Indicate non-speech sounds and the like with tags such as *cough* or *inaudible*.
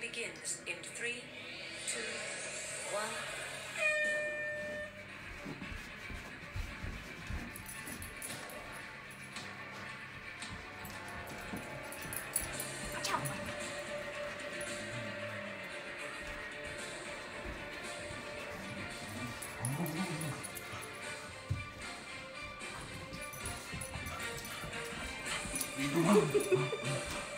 Begins in three, two, one. *laughs*